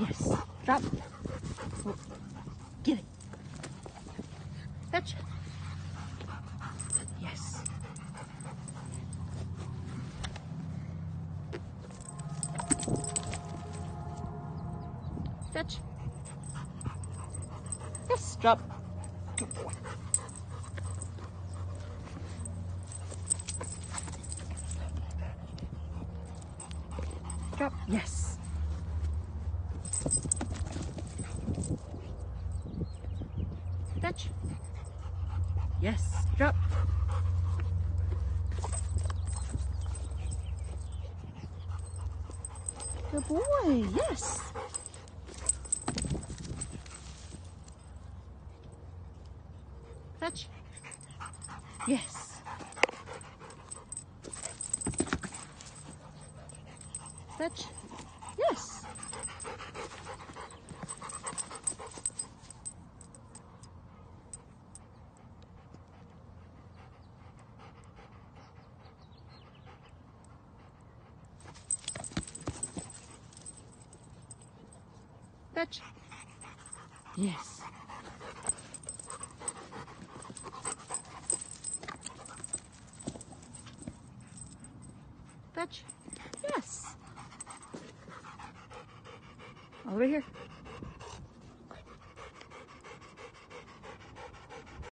Yes. Drop. Get it. Fetch. Yes. Fetch. Yes. Drop. Drop. Yes. Fetch. Yes. Drop. Good boy. Yes. Fetch. Yes. Fetch. Yes. Fetch. Yes. Fetch. Yes. Over here.